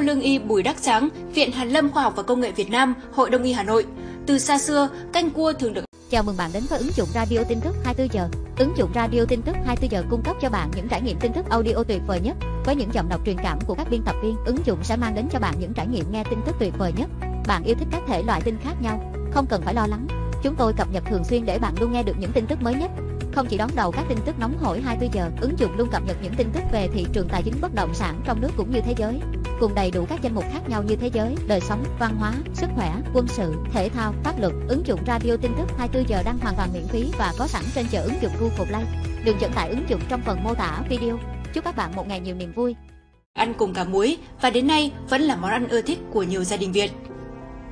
Theo lương y Bùi Đắc sáng Viện Hàn Lâm Khoa học và Công nghệ Việt Nam, Hội Đông y Hà Nội, từ xa xưa, canh cua thường được Chào mừng bạn đến với ứng dụng Radio tin tức 24 giờ. Ứng dụng Radio tin tức 24 giờ cung cấp cho bạn những trải nghiệm tin tức audio tuyệt vời nhất với những giọng đọc truyền cảm của các biên tập viên. Ứng dụng sẽ mang đến cho bạn những trải nghiệm nghe tin tức tuyệt vời nhất. Bạn yêu thích các thể loại tin khác nhau, không cần phải lo lắng. Chúng tôi cập nhật thường xuyên để bạn luôn nghe được những tin tức mới nhất. Không chỉ đón đầu các tin tức nóng hổi 24 giờ, ứng dụng luôn cập nhật những tin tức về thị trường tài chính bất động sản trong nước cũng như thế giới cùng đầy đủ các danh mục khác nhau như thế giới, đời sống, văn hóa, sức khỏe, quân sự, thể thao, pháp luật. Ứng dụng radio tin tức 24 giờ đang hoàn toàn miễn phí và có sẵn trên chợ ứng dụng Google Play. Đường dẫn tải ứng dụng trong phần mô tả video. Chúc các bạn một ngày nhiều niềm vui. Ăn cùng cả muối và đến nay vẫn là món ăn ưa thích của nhiều gia đình Việt.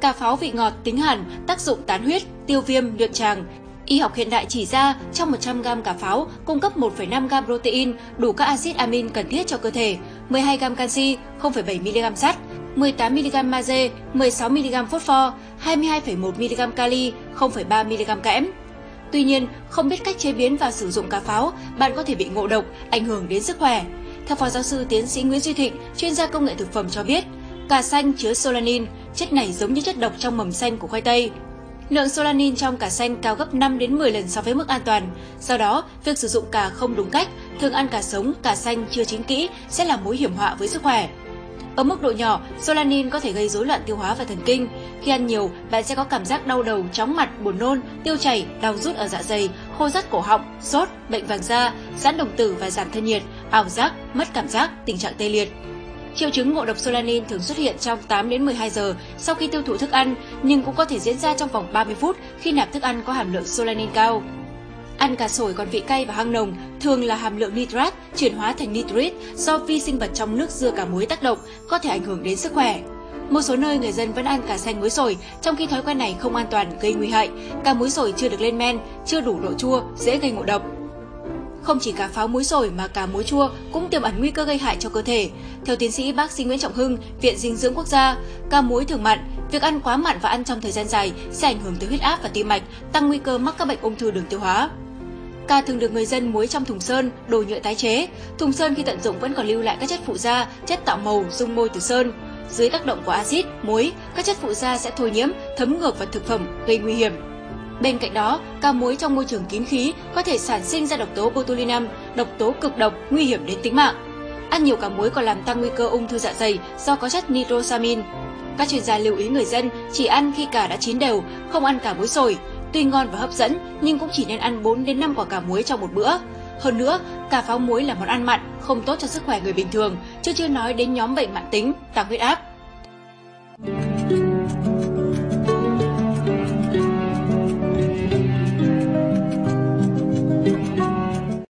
Cà pháo vị ngọt, tính hàn, tác dụng tán huyết, tiêu viêm, nhuận tràng, Y học hiện đại chỉ ra trong 100g cà pháo cung cấp 1,5g protein, đủ các axit amin cần thiết cho cơ thể, 12g canxi, 0,7mg sắt, 18mg magie, 16mg phốt pho, 22,1mg kali, 0,3mg kẽm. Tuy nhiên, không biết cách chế biến và sử dụng cà pháo, bạn có thể bị ngộ độc, ảnh hưởng đến sức khỏe. Theo Phó Giáo sư Tiến sĩ Nguyễn Duy Thịnh, chuyên gia công nghệ thực phẩm cho biết, cà xanh chứa solanin, chất này giống như chất độc trong mầm xanh của khoai tây. Lượng solanin trong cà xanh cao gấp 5 đến 10 lần so với mức an toàn. Do đó, việc sử dụng cà không đúng cách, thường ăn cà sống, cà xanh chưa chín kỹ sẽ là mối hiểm họa với sức khỏe. Ở mức độ nhỏ, solanin có thể gây rối loạn tiêu hóa và thần kinh. Khi ăn nhiều, bạn sẽ có cảm giác đau đầu, chóng mặt, buồn nôn, tiêu chảy, đau rút ở dạ dày, khô rắt cổ họng, sốt, bệnh vàng da, giãn đồng tử và giảm thân nhiệt, ảo giác, mất cảm giác, tình trạng tê liệt. Triệu chứng ngộ độc solanin thường xuất hiện trong 8 đến 12 giờ sau khi tiêu thụ thức ăn, nhưng cũng có thể diễn ra trong vòng 30 phút khi nạp thức ăn có hàm lượng solanin cao. Ăn cà sổi còn vị cay và hăng nồng thường là hàm lượng nitrat chuyển hóa thành nitrit do vi sinh vật trong nước dưa cà muối tác động, có thể ảnh hưởng đến sức khỏe. Một số nơi người dân vẫn ăn cà xanh muối sồi, trong khi thói quen này không an toàn, gây nguy hại. Cà muối sồi chưa được lên men, chưa đủ độ chua, dễ gây ngộ độc. Không chỉ cá pháo muối sồi mà cả muối chua cũng tiềm ẩn nguy cơ gây hại cho cơ thể. Theo tiến sĩ bác sĩ Nguyễn Trọng Hưng, Viện Dinh dưỡng Quốc gia, cá muối thường mặn, việc ăn quá mặn và ăn trong thời gian dài sẽ ảnh hưởng tới huyết áp và tim mạch, tăng nguy cơ mắc các bệnh ung thư đường tiêu hóa. Cà thường được người dân muối trong thùng sơn, đồ nhựa tái chế. Thùng sơn khi tận dụng vẫn còn lưu lại các chất phụ gia, chất tạo màu, dung môi từ sơn. Dưới tác động của axit, muối, các chất phụ gia sẽ thôi nhiễm, thấm ngược vào thực phẩm, gây nguy hiểm. Bên cạnh đó, cá muối trong môi trường kín khí có thể sản sinh ra độc tố botulinum, độc tố cực độc nguy hiểm đến tính mạng. Ăn nhiều cá muối còn làm tăng nguy cơ ung thư dạ dày do có chất nitrosamin. Các chuyên gia lưu ý người dân chỉ ăn khi cà đã chín đều, không ăn cả muối sồi. Tuy ngon và hấp dẫn, nhưng cũng chỉ nên ăn 4 đến 5 quả cà muối trong một bữa. Hơn nữa, cà pháo muối là món ăn mặn, không tốt cho sức khỏe người bình thường, chứ chưa nói đến nhóm bệnh mãn tính, tăng huyết áp.